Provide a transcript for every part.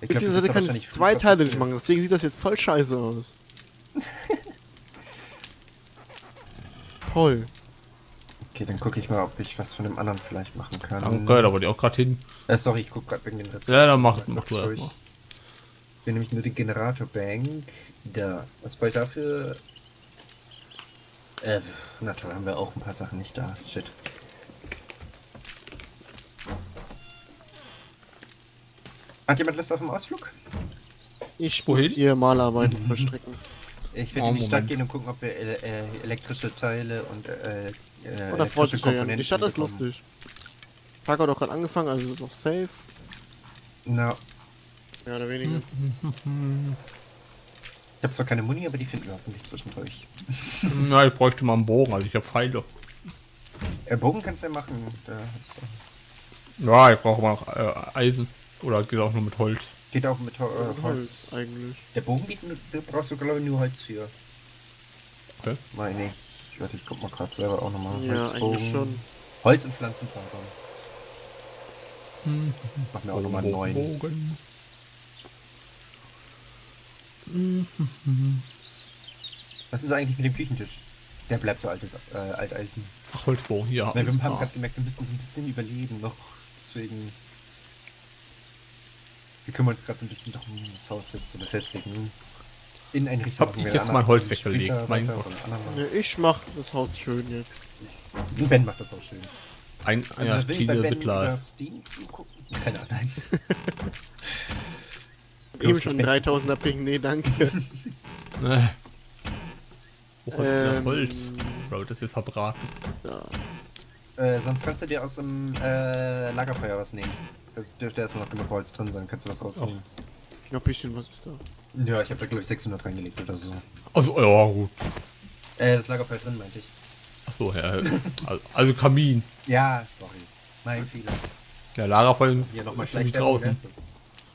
Ich glaube, dieser Seite kann ich zwei Teile nicht machen, deswegen sieht das jetzt voll scheiße aus. Toll. Okay, dann gucke ich mal, ob ich was von dem anderen vielleicht machen kann. Danke, da wollte ich auch gerade hin. Äh, sorry, ich gucke gerade wegen den Rezept. Ja, dann mach- Mal mach du durch. Ich will nämlich nur die Generatorbank. Da. Was bei dafür? Äh, na toll, haben wir auch ein paar Sachen nicht da. Shit. Hat jemand Lust auf einen Ausflug? Ich Wohin? muss hier Malarbeiten verstricken. Ich will Oh, in die Stadt Moment. gehen und gucken, ob wir äh, äh, elektrische Teile und äh, äh, Oder elektrische ja. Die Stadt ist bekommen. lustig. Tag hat auch gerade angefangen, also es ist auch safe. Na, Mehr oder weniger. ich habe zwar keine Muni, aber die finden wir hoffentlich zwischendurch. Na, ich bräuchte mal einen Bogen, also ich habe Pfeile. Äh, Bogen kannst du ja machen. Da ist, äh, Ja, ich brauche mal noch äh, Eisen. Oder geht auch nur mit Holz. geht auch mit Ho- Ja, äh, Holz. eigentlich. Der Bogen geht, nur- da brauchst du glaube ich nur Holz für. Okay. Meine ich. Warte, ich guck mal gerade selber auch nochmal. Ja, eigentlich schon. Holz und Pflanzenfasern. Mach mir auch nochmal einen neuen. Bogen. Was ist eigentlich mit dem Küchentisch? Der bleibt so altes äh, Alteisen. Ach, Holzbogen, hier. Nein, wir haben gerade gemerkt, wir müssen so ein bisschen überleben noch. Deswegen. Wir kümmern uns gerade so ein bisschen darum, das Haus jetzt zu befestigen. In eine Richtung. Hab ich jetzt mein Holz weggelegt, mein Gott. ich mach das Haus schön jetzt. mal. Ben macht das auch schön. Ein Also ja, will ich Tine Wittler. über Steam zugucken? Keine Ahnung. Eben schon nicht Ben 3000er Ping, nee, danke. Denn das Ähm, Holz? Bro, das ist verbraten. ja. Äh, sonst kannst du dir aus dem äh, Lagerfeuer was nehmen. Das dürfte erstmal noch genug Holz drin sein. Kannst du was rausnehmen? Noch ein bisschen, was ist da? Ja, ich habe da glaube ich 600 reingelegt oder so. Also, ja, gut. Äh, das Lagerfeuer drin meinte ich. Achso, ja. Also, also Kamin. Ja, sorry. Mein Fehler. Der Lagerfeuer Hier nochmal ist schlecht draußen.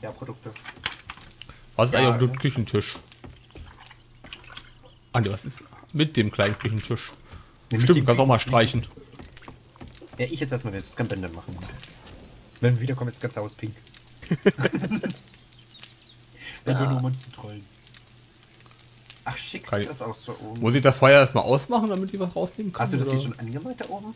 Ja, Produkte. Was ist Ja, eigentlich auf dem ne? Küchentisch? Ah, ne, was ist mit dem kleinen Küchentisch? Mit Stimmt, kannst auch mal Küchen- streichen. Ja, ich jetzt erstmal das kann Ben dann machen. Wenn wir wiederkommen, ist das ganze Haus pink. Einfach nur um uns zu trollen. Ach, schick sieht ich- das aus da oben. Muss ich das Feuer erstmal ausmachen, damit ich was rausnehmen kann? Hast du das oder? hier schon angemalt da oben?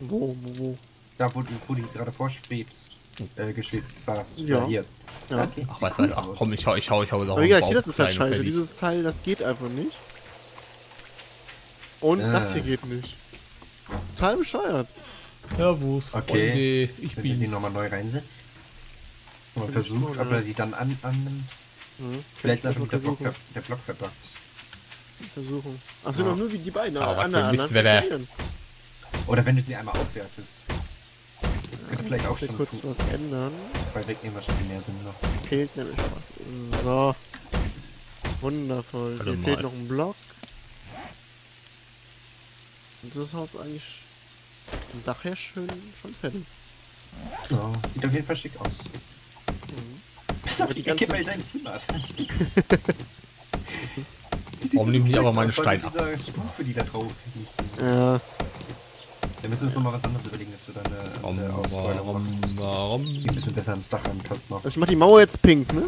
Wo, wo, wo? Da, wo du, wo du gerade vorschwebst. Äh, geschwebt warst. Ja. hier. Ja. Okay. Ach, was cool Ach komm, ich hau, ich hau, ich hau. Aber wie gesagt, hier, das ist halt scheiße. Dieses Teil, das geht einfach nicht. Und Ah. das hier geht nicht. Total bescheuert. Servus, Okay. Freunde, ich Wenn du die nochmal neu reinsetzt. Und Bin versucht, ob er ja. die dann an, annimmt. Mhm. Vielleicht ist einfach ich der Block, versuchen. ver der Block verbuggt. Versuchen. Ach, sind Ja. doch nur wie die beiden. Aber Andere- andere funktionieren. Oder wenn du die einmal aufwertest. Könnte vielleicht auch Ich will schon kurz was ändern. bei wegnehmen wahrscheinlich mehr Sinn noch. Fehlt nämlich was. So. Wundervoll. Hier fehlt noch ein Block. Und das Haus eigentlich vom Dach her schön schon fertig. Ja, sieht auf jeden Fall schick aus. Bis auf die die Ecke ganze- bei deinem Zimmer. Warum nehmen die aber meine Steine ab? Diese Stufe, die da drauf liegt. Ja, Da müssen wir uns noch mal was anderes überlegen, dass wir da eine, Warum, eine Ausbeulung machen. warum, warum? Die ein bisschen besser ans Dach anpassen noch. also ich mach die Mauer jetzt pink, ne?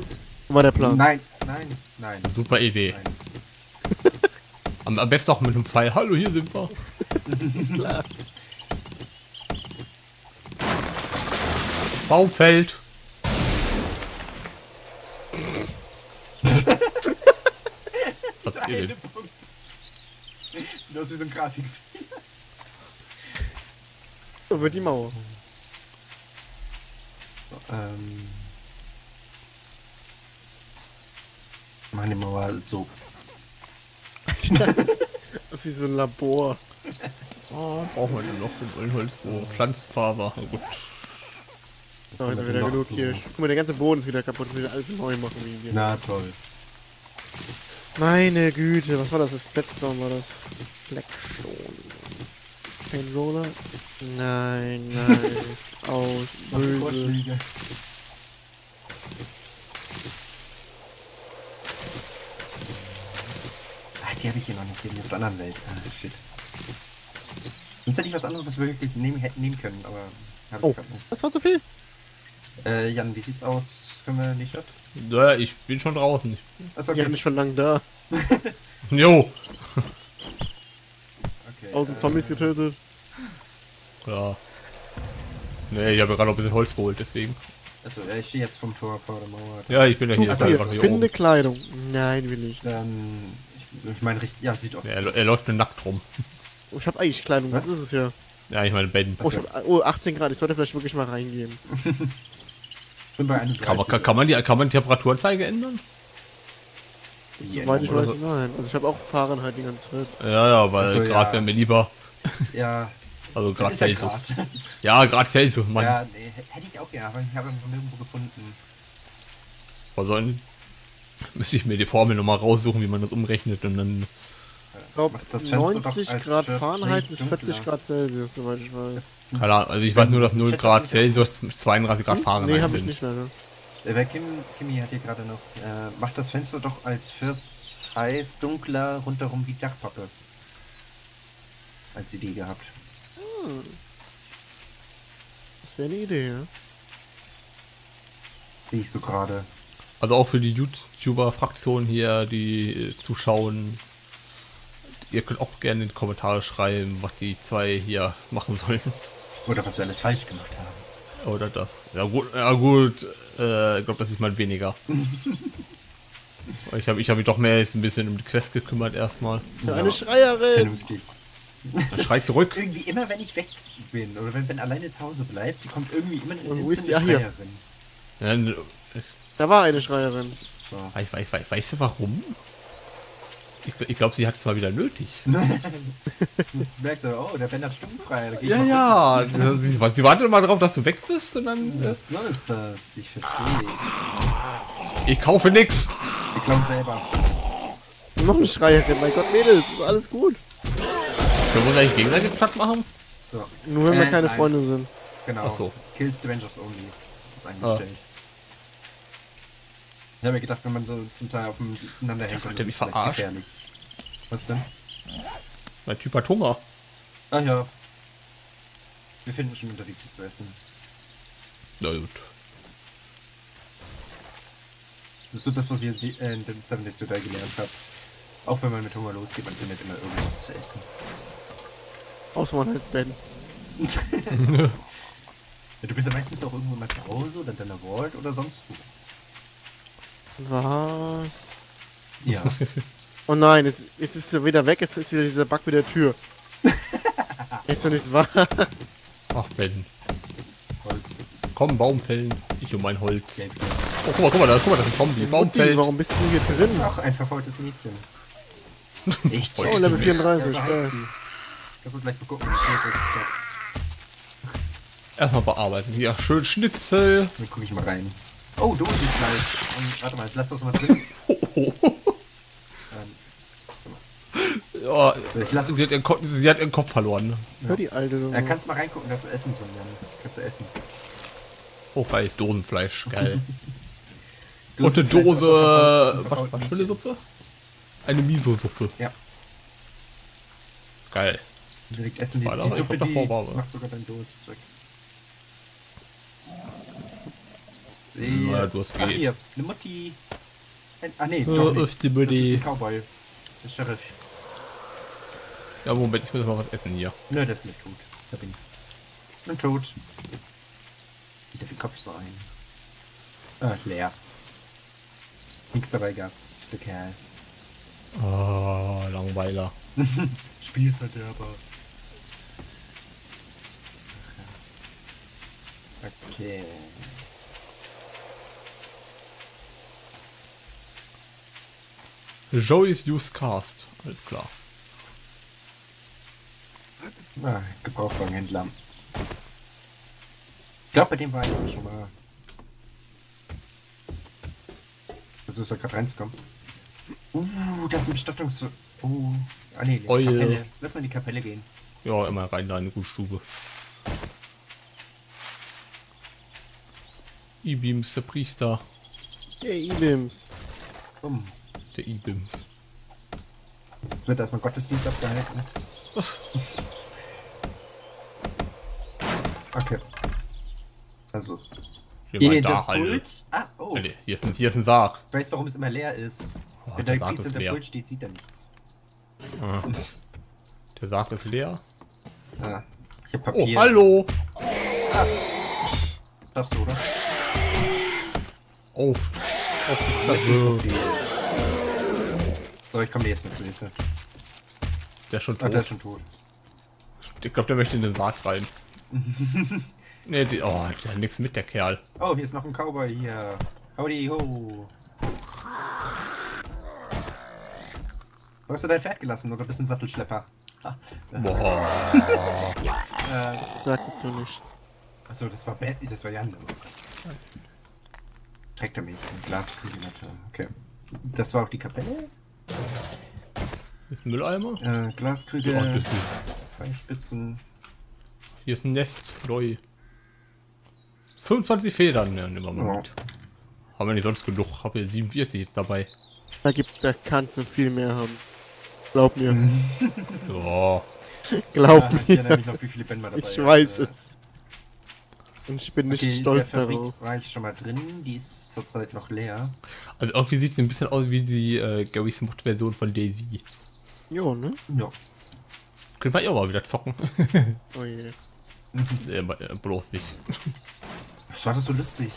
War der Plan. Nein, nein, nein. Super Idee. nein. Am, am besten auch mit einem Pfeil. Hallo, hier sind wir. Klar. Baumfeld. Was Dieser habt ihr eine denn? Punkt. Sieht aus wie so ein Grafikfilm. So wird die Mauer. Ähm. Meine Mauer so. Wie so ein Labor. Oh, brauchen wir denn noch für ein Holz? Oh, Pflanzenfaser. Na gut. Ist wir wieder genug so? hier. Guck mal, der ganze Boden ist wieder kaputt. Ich will wieder alles neu machen wie hier. Na toll. Meine Güte, was war das? Das Mal war das Fleckstone. Paint Roller? Nein, nein, ist aus, böse. Ah, die habe ich hier noch nicht, die auf der anderen Welt. Ah, shit. Sonst hätte ich was anderes, was wir wirklich nehmen, hätten nehmen können, aber Oh. ich grad nicht. Das war zu viel. Äh, Jan, wie sieht's aus? Können wir in die Stadt? Naja, ich bin schon draußen. Ich- Achso, Ja, bin schon lang da. Jo. okay. Tausend äh, Zombies getötet. Ja. Nee, ich habe gerade noch ein bisschen Holz geholt, deswegen. Also, ich stehe jetzt vom Tor vor der Mauer. Ja, ich bin ja Du hier, ich hier, finde oben. Kleidung. Nein, will ich. Dann, ich, ich meine richtig, ja, Südost. Ja, er, er läuft nur nackt rum. Oh, ich habe eigentlich Kleidung, Was? das ist es ja. Ja, ich meine, Ben. Oh, ich hab, oh, 18 Grad, ich sollte vielleicht wirklich mal reingehen. bin bei 31. Kann man, kann, kann, man die, kann man die Temperaturanzeige ändern? Ja, Soweit ich weiß, so. nein. Also ich habe auch Fahrenheit die ganze Zeit. Ja, ja, weil Ach so, Grad ja. wäre mir lieber. Ja, Also Grad Celsius. Grad. Ja, Grad Celsius, Mann. Ja, nee, hätte ich auch gerne, aber ich habe noch nirgendwo gefunden. Was sollen? Müsste ich mir die Formel nochmal raussuchen, wie man das umrechnet und dann. Ich glaube, Macht das Fenster doch 90 als Grad Fahrenheit ist 40 dunkler. Grad Celsius, soweit ich weiß. Keine Ahnung, also ich weiß nur, dass 0 Chat Grad Celsius 32 Grad Hm? Fahrenheit Nee, habe ich nicht. Äh, Wer Kim, Kimi hat hier gerade noch, äh, macht das Fenster doch als First heiß, dunkler, rundherum wie Dachpappe. Als Idee gehabt. Das wäre eine Idee, ja. Sehe ich so gerade. Also auch für die YouTuber-Fraktion hier, die äh, zuschauen. Ihr könnt auch gerne in die Kommentare schreiben, was die zwei hier machen sollen. Oder was wir alles falsch gemacht haben. Oder das. Ja gut, ja gut. Äh, ich glaube, das ist mal weniger. ich habe ich hab mich doch mehr jetzt ein bisschen um die Quest gekümmert erstmal. Ja, Ja, Eine Schreierin! Vernünftig. Dann schreit zurück. Irgendwie immer, wenn ich weg bin oder wenn Ben alleine zu Hause bleibt, die kommt irgendwie immer eine wo ist instant die? Ah, hier. Schreierin. Ja, Da war eine Schreierin. So. weiß, weiß, weiß, weißt du warum? Ich, ich glaube, sie hat es mal wieder nötig. Du merkst aber, oh, der Ben hat stundenfrei. da geh ich Ja, ja. Sie, sie, sie wartet immer darauf, dass du weg bist und dann. gucken. Das, so ist das. Ich verstehe. Ich kaufe nix. Wir klauen selber. Noch eine Schreierin, mein Gott, Mädels, ist alles gut. Können wir uns eigentlich gegenseitig platt machen? So, Nur wenn wir Äh, keine nein. Freunde sind. genau. Ach so. Kills Strangers Only. Ist eingestellt. Ich habe mir gedacht, wenn man so zum Teil aufeinander hängt, dann ist mich vielleicht verarschen. gefährlich. Was denn? Mein Typ hat Hunger. Ach ja. Wir finden schon unterwegs was zu essen. Na gut. Das ist so das, was ich äh, in den Seven Days to Die gelernt habe. Auch wenn man mit Hunger losgeht, man findet immer irgendwas zu essen. Außer man heißt Ben. Ja, du bist ja meistens auch irgendwo mal zu Hause oder in deiner Vault oder sonst wo. Was? Ja. Oh nein, jetzt, jetzt bist du wieder weg, jetzt ist wieder dieser Bug mit der Tür. ist doch nicht wahr? Ach, Ben. Holz. Komm, Baum fällen. Ich um mein Holz. Oh, guck mal, guck mal, da, guck mal, das ist ein Zombie. Baum Mutti, fällt. warum bist du hier drin? Ach, ein verfaultes Mädchen. Echt? Oh, Oh, Level 34, Ja, so. Kannst du gleich mal gucken, wie das ist. Erstmal bearbeiten. Hier, schön Schnitzel. Dann guck ich mal rein. Oh, Dosenfleisch. Und, warte mal, lass das mal drin. ähm, Ja, Ich lass sie, hat ihren Kopf, sie hat ihren Kopf verloren. Hör die alte Nummer. kannst mal reingucken, da ist Essen drin. Dann kannst du essen. Oh, geil, Dosenfleisch. Geil. Und eine Dose. Was, was für eine. Suppe? Eine Miso-Suppe. Ja. Geil. Direkt essen die, die Suppe, die macht sogar dein Durst weg. Ja, du hast Ach hier, eine Mutti. Ein, ah nee, Oh, doch nicht. ist die Das ist ein Cowboy. Der Sheriff. Ja, Moment, ich muss mal was essen hier. Nö, der ist gleich tot. Da bin ich. Bin tot. Sieht der wie Kopf so ein. Ah, leer. Nichts dabei gehabt. Der Kerl. Oh, Langweiler. Spielverderber. Okay. Joey's Used Cast. Alles klar. Ah, Gebrauchwagenhändler. Ich glaube, bei dem war ich auch schon mal. Versuchst du gerade reinzukommen? Uh, das ist ein Bestattungs... Uh, ah nee, Oje. Kapelle. Lass mal in die Kapelle gehen. Ja, immer rein da in die Gutstube. Ibims, der Priester. Der Ibims. Um, Der Ibims. jetzt wird erstmal Gottesdienst abgehalten. Okay. Also, Hier, Hier, mal das Halle. Pult. Ah, oh. Nee, Hier ist, ein, hier ist ein Sarg. Weißt warum es immer leer ist? Oh, Wenn der da Sarg Priester ist hinter leer. Pult steht, sieht er nichts. Ah. Der Sarg ist leer. Ah, ich hab Oh, Papier. hallo! Darfst du, oder? Auf. Auf die ist. Trophäe. So, ich komme dir jetzt mit zu Hilfe. Der ist schon Ah, tot. der ist schon tot. Ich glaube, der möchte in den Sarg rein. nee, die, oh, der hat nichts mit, der Kerl. Oh, hier ist noch ein Cowboy hier. Howdy ho. Wo hast du dein Pferd gelassen oder bist du ein Sattelschlepper? Ah, Boah. äh, Sag dazu nichts. achso, das war Bad, das war Jan. Trägt er mich? Ein Glaskügelmatte. Okay. Das war auch die Kapelle? Ist ein Mülleimer? Äh, Glaskrüge, Ja, Fangspitzen. hier ist ein Nest. Neu. 25 Federn, ja, nehmen wir mal Ja. mit. Haben wir nicht sonst genug. Hab hier 47 jetzt dabei. Da gibt, da kannst du viel mehr haben. Glaub mir. Ja. Glaub ich mir. erinnere mich noch, dabei Ich weiß es. Und ich bin nicht Okay, stolz der Fabrik darauf. war ich schon mal drin, die ist zurzeit noch leer. Also irgendwie sieht sie ein bisschen aus wie die äh, Garys Mod-Version von Daisy. Jo, ne? Ja. Können wir ja auch mal wieder zocken. Oh je. äh, äh, bloß nicht. Was war das so lustig?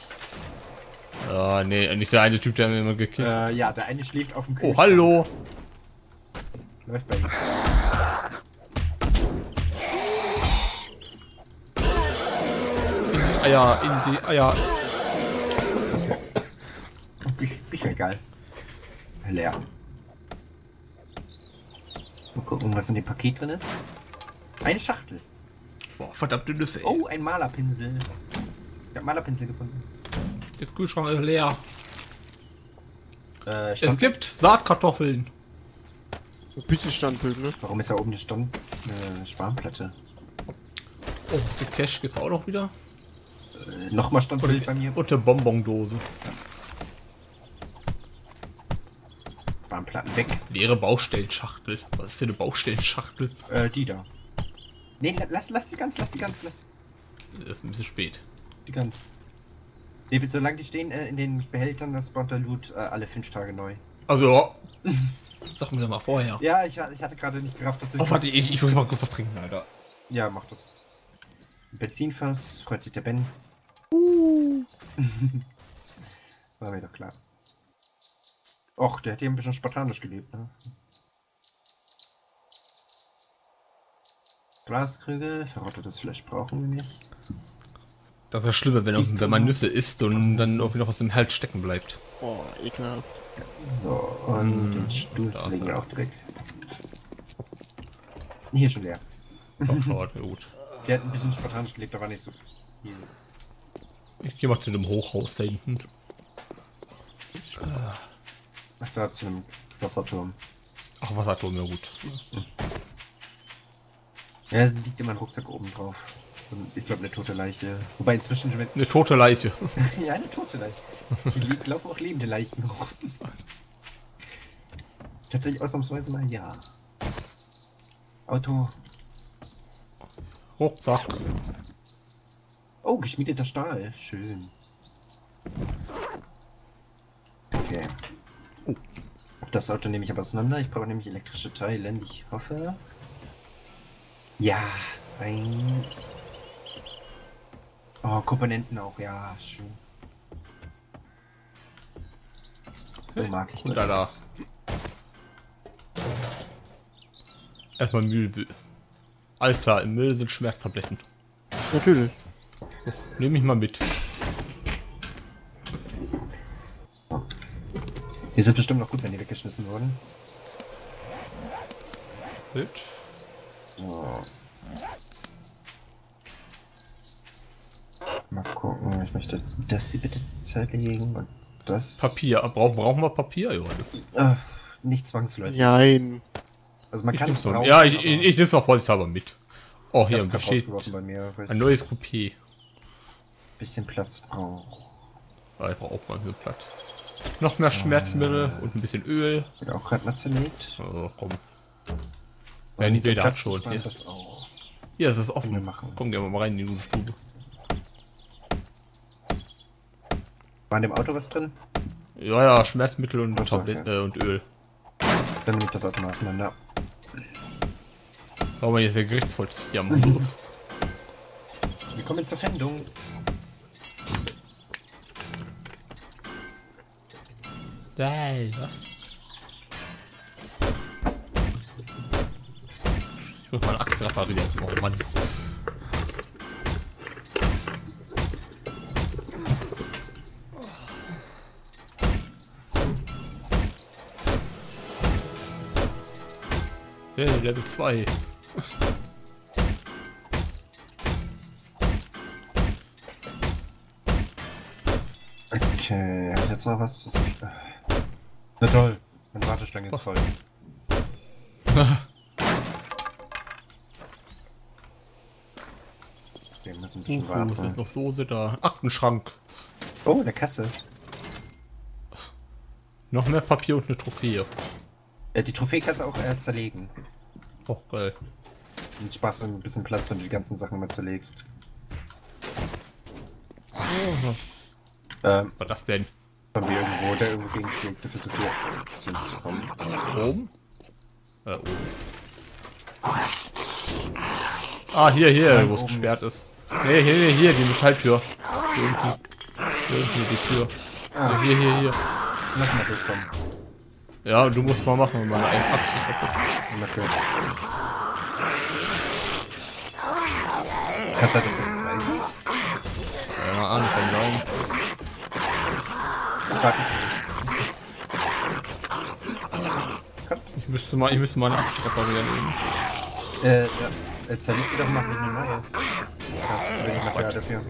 Ah, nee, nicht der eine Typ, der mir immer gekillt hat. Äh, ja, der eine schläft auf dem Oh, Kühlschrank. hallo! Läuft bei ihm. Eier, in die Eier. Büch, Bücherregal. Leer. Mal gucken, was in dem Paket drin ist. Eine Schachtel. Boah, verdammte Nüsse, ey. Oh, ein Malerpinsel. Ich hab Malerpinsel gefunden. Der Kühlschrank ist leer. Äh, Es gibt Saatkartoffeln. Ein bisschen Standbild, ne? Warum ist da oben eine Stand äh, Spanplatte? Oh, der Cash gibt's auch noch wieder. Äh, Nochmal Standbild bei mir. Und eine Bonbondose. Spanplatten weg. Leere Baustellenschachtel. Was ist denn eine Baustellenschachtel? Äh, die da. Nee, la- lass, lass die ganz, lass die ganz, lass Das ist ein bisschen spät. die ganz. Nee, solange die stehen äh, in den Behältern, das spawnt der Loot äh, alle fünf Tage neu. Also, ja. Sag mir das mal vorher. Ja, ich, ich hatte gerade nicht gerafft, dass du... Oh, warte, ich, ich muss mal kurz was trinken, Alter. Ja, mach das. Benzinfass, freut sich der Ben. War mir doch klar. Och, der hat hier ein bisschen spartanisch gelebt, ne? Glaskrüge, verrottetes Fleisch brauchen wir nicht. Das ist das Schlimme, wenn, wenn man Nüsse isst und dann irgendwie noch aus dem Hals stecken bleibt. Boah, ekelhaft. So, und den Stuhl legen wir auch direkt. Hier schon leer. Ja gut. Der hat ein bisschen spartanisch gelebt, aber nicht so viel. Ich geh mal zu dem Hochhaus da hinten. Ach, da zu einem Wasserturm. Ach, Wasserturm, ja gut. Ja, es liegt immer ein Rucksack oben drauf. Und ich glaube, eine tote Leiche. Wobei inzwischen, Eine tote Leiche. ja, eine tote Leiche. Hier laufen auch lebende Leichen rum. Tatsächlich ausnahmsweise mal ja. Auto. Rucksack. Oh, geschmiedeter Stahl. Schön. Okay. Das Auto nehme ich aber auseinander. Ich brauche nämlich elektrische Teile. Ich hoffe. Ja, ein. Oh, Komponenten auch, ja, schön. So mag ich das. da, Erstmal Müll. Alles klar, im Müll sind Schmerztabletten. Natürlich. Nehme ich mal mit. Die sind bestimmt noch gut, wenn die weggeschmissen wurden. Mit. So. Mal gucken, ich möchte das hier bitte zerlegen und das. Papier. Brauchen, brauchen wir Papier, Johann? Äh, nicht zwangsläufig. Nein. Also man Ich kann es brauchen. ja, ich, ich, ich nehme mal vorsichtshalber mit. Oh, hier besteht mir, ein neues Coupé. bisschen Platz brauche. Ja, ich brauche auch mal hier Platz. Noch mehr Schmerzmittel und ein bisschen Öl. Wird auch gerade mal zerlegt. Oh, komm. Ja, nicht Platz hat schon. Hier. das auch. Hier ist es Wir offen. machen. Kommen wir mal rein in die Stube. War in dem Auto was drin? Ja, ja, Schmerzmittel und, so, okay. äh, und Öl. Dann ich das Auto mal auseinander. Brauchen wir jetzt der Gerichtsvollzieher machen. Willkommen zur Fendung. Was? Ich muss meine Axt reparieren. Oh Mann. Hey, Level 2. Okay, hab ich jetzt noch was? was ich... Na toll, meine Warteschlange ist voll. Wir müssen ein bisschen Uh, was ist warten. noch Soße da? Aktenschrank. Oh, eine Kasse. Noch mehr Papier und eine Trophäe. Äh, die Trophäe kannst du auch äh, zerlegen. Oh, geil. Und sparst du ein bisschen Platz, wenn du die ganzen Sachen mal zerlegst. Oh, Ähm, was war das denn? Haben wir irgendwo, der irgendwo gegenschlägt, der versucht hier zu uns zu kommen. Oben? Äh, oben. Ah, hier, hier, Nein, wo es gesperrt ist. Nee, hier, hier, hier, die Metalltür. Hier unten. Hier unten die Tür. Ja, hier, hier, hier. Lass mal durchkommen. Ja, du musst mal machen, meine eine Axt ist kaputt. Okay. Kann sein, dass das zwei sind? Keine Ahnung, kann Warte Ich müsste mal, ich müsste mal eine Axt reparieren. schon. Äh, ja. Äh, zerleg die doch mal mit eine neue. Da hast du zu wenig Material dafür.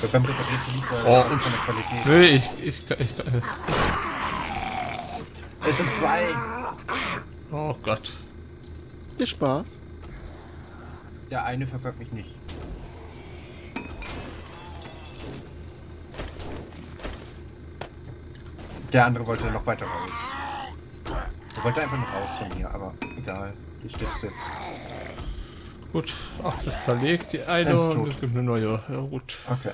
Weil beim Reparieren verliest er Oh, von der Qualität. Nee, ich, ich, ich, ich Es sind zwei! Oh Gott. Viel Spaß. Ja, eine verfolgt mich nicht. Der andere wollte noch weiter raus. Er wollte einfach nur raus von mir, aber egal. Du stirbst jetzt. Gut, Axt ist zerlegt, die eine und es gibt eine neue. Ja gut. Okay.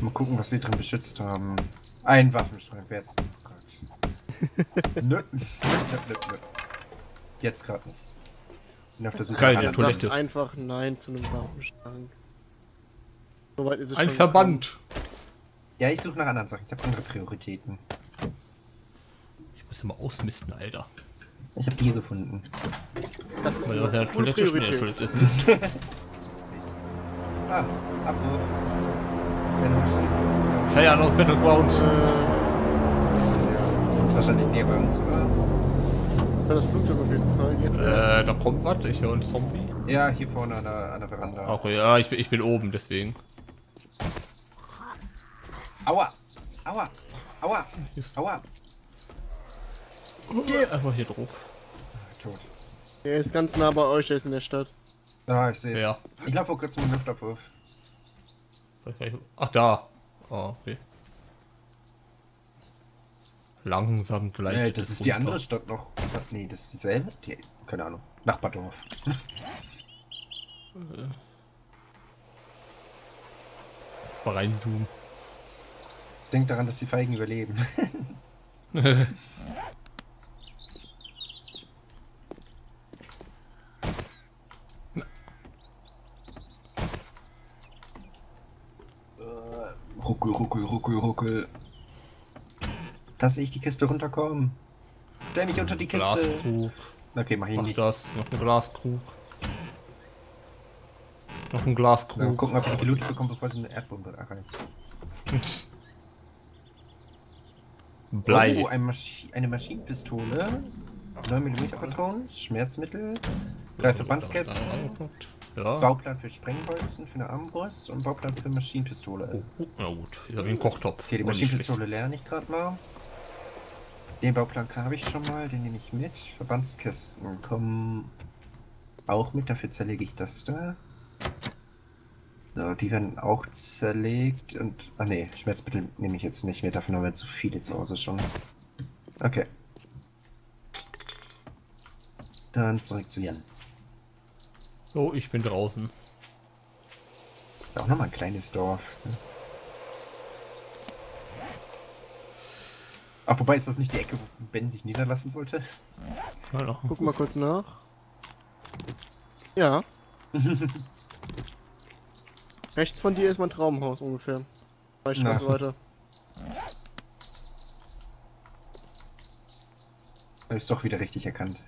Mal gucken, was sie drin beschützt haben. Ein Waffenschrank, wer jetzt? Oh Gott. nö, nö, nö, nö. Jetzt gerade nicht. Bin auf der Suche Geil, nach der Toilette. Einfach Nein zu einem Waffenschrank. Soweit ist es Ein schon Verband. Ja, ich suche nach anderen Sachen. Ich habe andere Prioritäten. Ich muss immer ausmisten, Alter. Ich habe Bier gefunden. Das ist Weil das ja eine eine Toilette schon in der. Toilette ist. Ne? Ah, Abwurf. Feiern aus Battlegrounds. Äh, Das ist, ja, wahrscheinlich näher bei uns, oder? ja, das Flugzeug auf jeden Fall. Jetzt Äh, da kommt was. Ich höre einen Zombie. Ja, hier vorne an der, an der Veranda. Okay, ja, ich ich bin oben, deswegen. Aua! Aua! Aua! Aua! Einfach hier drauf. Tot. er ist ganz nah bei euch, er ist in der Stadt. Ah, ich sehe es. Ja. Ich laufe Luftabwurf. Weiß gar nicht- Ach, da. Oh, okay. Langsam gleich. Äh, das ist die andere Stadt noch. Nee, das ist dieselbe? Die, keine Ahnung. Nachbardorf. Mal reinzoomen. Denk daran, dass die Feigen überleben. Ruckel, ruckel, ruckel, ruckel. Da sehe ich die Kiste runterkommen. Stell mich unter die Kiste. Glaskrug. Okay, mach ich Mach nicht. das. Noch ein Glaskrug. Noch ein Dann Glaskrug. gucken, ob ich die gelootet bekomme, bevor sie eine Erdbombe erreicht. Blei. Oh, ein Maschi eine Maschinenpistole. 9mm Patronen, Schmerzmittel, drei Verbandskästen, Ja. Bauplan für Sprengbolzen, für eine Armbrust und Bauplan für Maschinenpistole. Oh, na gut. Jetzt habe ich einen Kochtopf. Okay, die Oh, Maschinenpistole lerne ich gerade mal. Den Bauplan habe ich schon mal, den nehme ich mit. Verbandskästen kommen auch mit, dafür zerlege ich das da. So, die werden auch zerlegt und. Ah ne, Schmerzmittel nehme ich jetzt nicht mehr, dafür haben wir zu viele zu Hause schon. Okay. Dann zurück zu Jan. Oh, ich bin draußen. Auch nochmal ein kleines Dorf. ne? Ach, wobei ist das nicht die Ecke, wo Ben sich niederlassen wollte? Ja. Guck mal kurz nach. Ja. Rechts von dir ist mein Traumhaus ungefähr. Zwei Straßen weiter. Habe ich doch wieder richtig erkannt.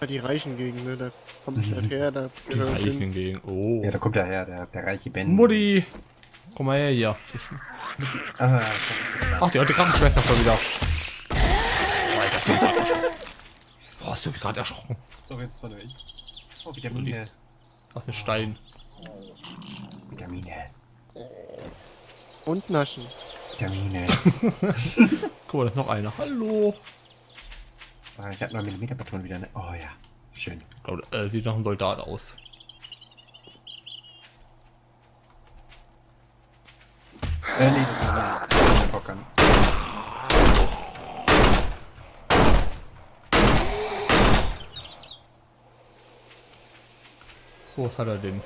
Ja, die reichen Gegend, ne? Da kommt halt her, da Die Reichen hin. gegen. Oh. Ja, da kommt er her, der, der reiche Ben. Mutti! Komm mal her hier. Ah, Ach, die alte Krankenschwester schon wieder. Boah, hast du mich gerade erschrocken. sorry, jetzt war ich. Oh, Vitamine. Ach, ein Stein. Vitamine. Und Naschen. Vitamine. Guck mal, da ist noch einer. Hallo. ah, ich habe 9 mm Patronen wieder. Ne? Oh ja, schön. Ich glaube, äh, sieht nach einem Soldat aus. Äh, nee, das ist ein Rockern. So, was hat er denn?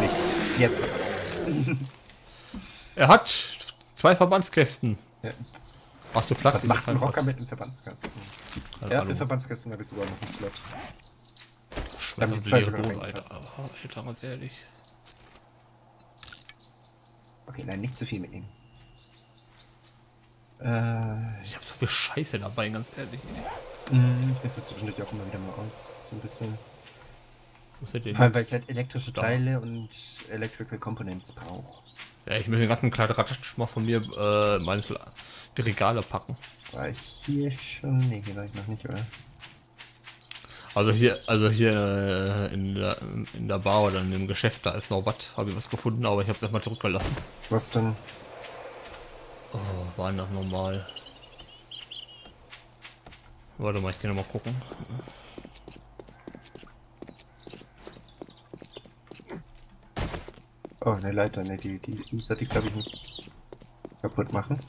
Nichts. Jetzt. Er hat zwei Verbandskästen. Ja. Hast du Platz? Was macht ein Rocker Platz. mit einem Verbandskasten? Keine Ja, für Verbandskasten habe ich sogar noch einen Slot. Damit die zwei sogar. Alter. Ah, Alter, ganz ehrlich. Okay, nein, nicht zu viel mitnehmen. Äh, Ich hab so viel Scheiße dabei, ganz ehrlich. ey. mh, ich müsste zwischendurch auch immer wieder mal aus. So ein bisschen. Wo ist der denn? Vor allem, weil ich halt elektrische Da. Teile und Electrical Components brauche. Ja, ich muss den ganzen Kladderadatsch mal von mir äh, meines La- die Regale packen. War ich hier schon? Nee, hier war ich noch nicht, oder? Also hier, also hier äh, in der, in der Bar oder in dem Geschäft, da ist noch was, habe ich was gefunden, aber ich habe es erstmal zurückgelassen. Was denn? Oh, war denn das normal? Warte mal, ich kann noch mal gucken. Oh, eine Leiter, ne, die, die, die sollte ich glaube ich nicht kaputt machen.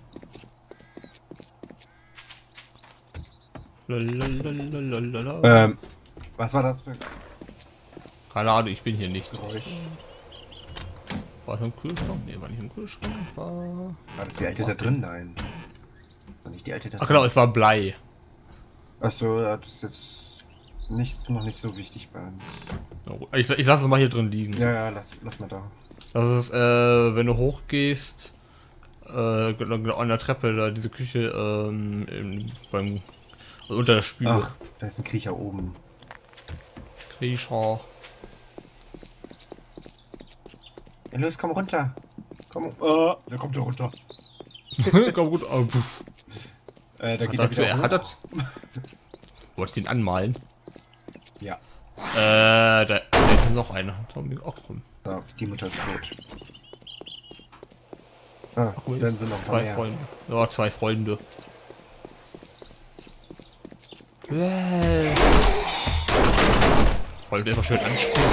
Lalalala. Ähm, was war das für ein Keine Ahnung, ich bin hier nicht. Geräusch? War es im Kühlschrank? Nee, war nicht im Kühlschrank. War... War das die alte da drin? Nein. War nicht die alte da Ach genau, es war Blei. Achso, das ist jetzt nicht, noch nicht so wichtig bei uns. Ich, ich lasse es mal hier drin liegen. Ja, ja, lass, lass mal da. Das ist, äh, wenn du hochgehst, äh, genau genau an der Treppe, da diese Küche, ähm, im, beim, also unter der Spüle. Ach, da ist ein Kriecher oben. Kriecher. Ja, los, komm runter. Komm, äh, da kommt er runter. Komm gut, oh, puff. Äh, da geht Hat, er wieder er hoch. hat das. Wolltest du ihn anmalen? Ja. Äh, da, da ist noch einer. Ach komm. So, die Mutter ist tot. Ah, Cool, dann sind noch zwei mehr. Freunde. Ja, zwei Freunde. Äh. Wollte immer schön anspielen.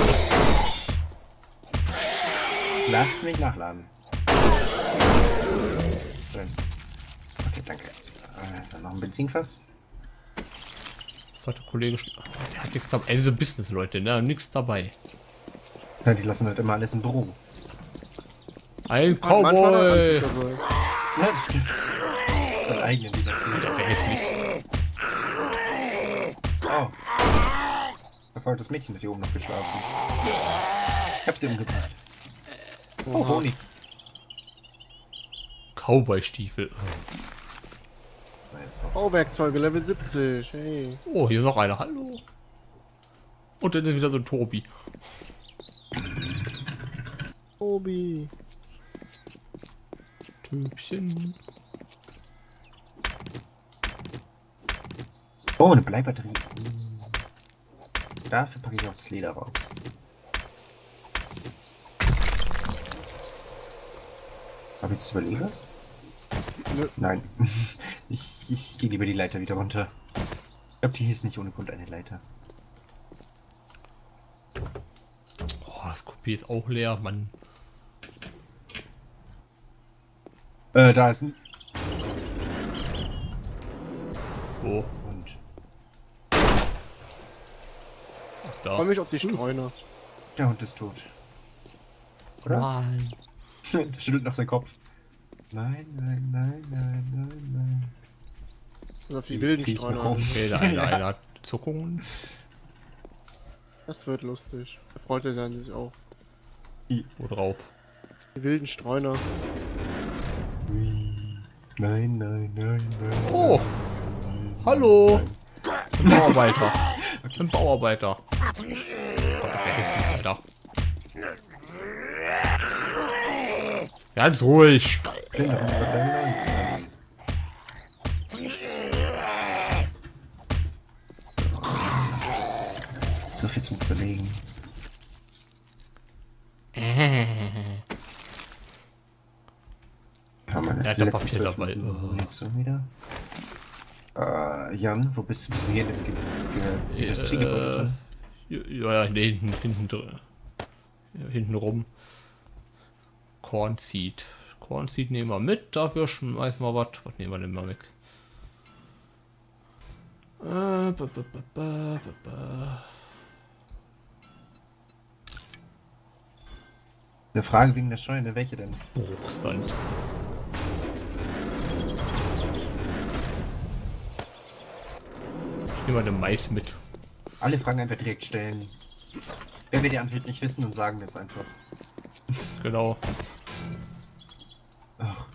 Lass mich nachladen. Okay, danke. Äh, dann noch ein Benzinfass. Das hat der Kollege schon. Der hat nichts dabei. Ey, diese Business-Leute, ne? Nichts dabei. Ja, die lassen halt immer alles im Büro. Ein Cowboy! Ja, das stimmt. Seinen eigenen lieber. Der wäre hässlich. Oh. Da war das Mädchen hat hier oben noch geschlafen. Ich hab sie umgebracht. Oh, Honig. Cowboy-Stiefel. Na, noch. Bauwerkzeuge, Level 70. Hey. Oh, hier ist noch einer. Hallo. Und dann ist wieder so ein Tobi. Obi. Töpchen. Oh, eine Bleibatterie. Dafür packe ich auch das Leder raus. Habe ich das überlegt? Nö. Nein. Ich, ich gehe lieber die Leiter wieder runter. Ich glaube, die hieß nicht ohne Grund eine Leiter. Oh, das Kopie ist auch leer, Mann. Äh, da ist ein Wo? Hund. Ach, da. mich auf die Streuner. Der Hund ist tot. Oder? Nein. Der schüttelt noch seinen Kopf. Nein, nein, nein, nein, nein, nein. Und auf die Ich wilden Streuner. Okay, der eine, einer hat Zuckungen. Das wird lustig. Da freut er sich auch. Wo drauf? Die wilden Streuner. Nein, nein, nein, nein. Oh! Hallo! Ein Bauarbeiter. Ein Bauarbeiter. Gott, ist der hässlich, Alter. Ganz ruhig. So viel zum Zerlegen. Haben hat die ja letzten Papier dabei. Minuten Munition wieder. Äh, Jan, wo bist du bis hier in dem Ge- Industriegebäude Äh? Ja, ja, nee, hinten, hinten, hinten rum. Corn Seed. Corn Seed nehmen wir mit, dafür schmeißen wir was. Was nehmen wir denn mal weg? Äh, ba, ba, ba. Eine Frage wegen der Scheune, welche denn? Bruchsand. Nehme mal den Mais mit. Alle Fragen einfach direkt stellen. Wenn wir die Antwort nicht wissen, dann sagen wir es einfach. Genau. Ach,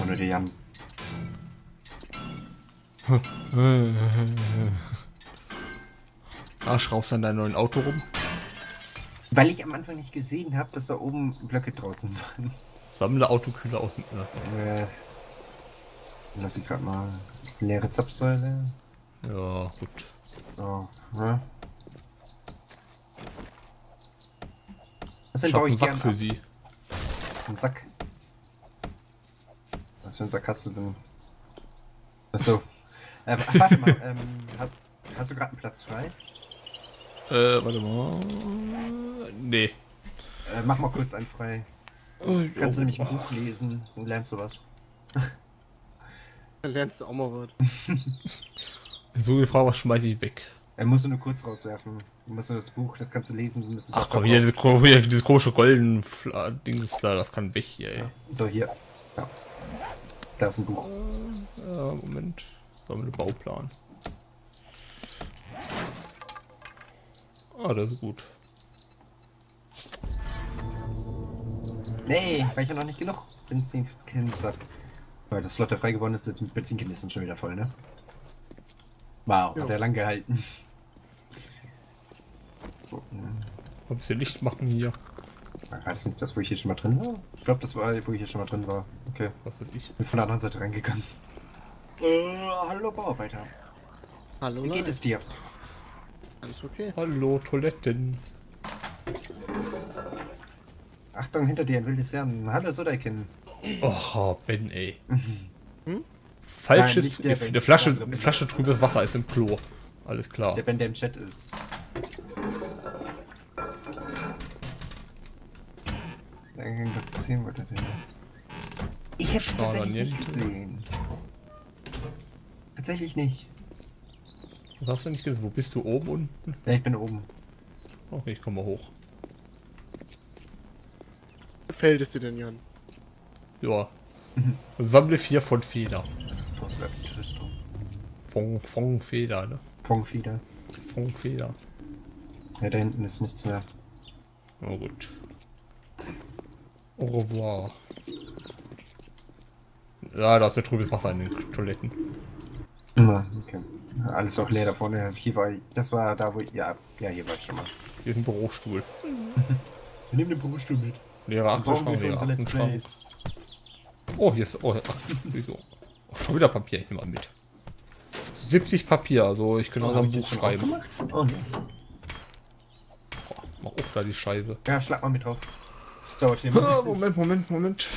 ohne der Jan. Ah, schraubst an deinem neuen Auto rum. Weil ich am Anfang nicht gesehen habe, dass da oben Blöcke draußen waren. Sammle Autokühler aus dem. Lass ich gerade mal. Leere Zapfsäule. Ja, gut. So, ne? Was Ich denn hab baue einen ich Sack für ab? sie. Ein Sack. Was für ein Sack hast du denn? Achso. Äh, warte mal, ähm, hast, hast du gerade einen Platz frei? Äh, warte mal. Nee. Äh, mach mal kurz einen frei. Kannst du nämlich ein Buch lesen und lernst du was. Dann lernst du auch mal was. So die Frage, was schmeiße ich weg? Er muss nur kurz rauswerfen. Du musst nur das Buch, das kannst du lesen, es Ach komm, hier, dieses, ko- hier, dieses komische golden Dings da, das kann weg hier, ey. Ja. So, hier. Ja. Da ist ein Buch. Ja, Moment. So, mit dem Bauplan. Ah, das ist gut. Nee, weil ich ja noch nicht genug Benzinkins hab. Weil das Slot, der frei geworden ist, jetzt mit Benzinkanistern schon wieder voll, ne? Wow, Jo. hat er lang gehalten. Ein bisschen Licht machen hier. War das nicht das, wo ich hier schon mal drin war? Ich glaube, das war, wo ich hier schon mal drin war. Okay. Was weiß ich. Bin von der anderen Seite reingegangen. Äh, hallo Bauarbeiter. Hallo, Wie geht es dir? Alles okay. Hallo, Toiletten. Achtung, hinter dir ein wildes Jan. Hallo Sodaikin. Oh, Ben, ey. Hm? Falsches. Nein, der eine. Flasche, eine. Flasche trübes Wasser ist im Klo. Alles klar. Der Ben, der im Chat ist. Gesehen, wo der denn ist. Ich hab ihn Schade, tatsächlich nicht gesehen. Tatsächlich nicht. Was hast du nicht gesehen? Wo bist du? Oben, unten? Ja, ich bin oben. Okay, ich komme mal hoch. Gefällt es dir denn, Jan? Ja. Sammle vier von Feder. Rüstung. Von, von Feder, ne? Fongfieder. Von Feder. Ja, da hinten ist nichts mehr. Na gut. Au revoir. Ja, da ist ja trübes Wasser in den Toiletten. Na, okay. Alles auch leer da vorne. Hier war, das war da, wo ich, ja, ja, hier war ich schon mal. Hier ist ein Bürostuhl. Wir nehmen den Bürostuhl mit. Leerer Den brauchen wir Oh, hier ist. Oh? Oh, schon wieder Papier, ich nehme mal mit. 70 Papier, also ich kann Oh, auch hab ein Buch schreiben. Oh, nee. Boah, mach auf da die Scheiße. Ja, schlag mal mit drauf. Das dauert hier Ah, Moment, Moment, Moment.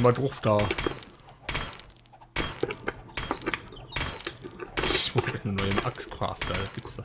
Mal drauf da. Ich muss eine neue Axtcrafter, gibt's da.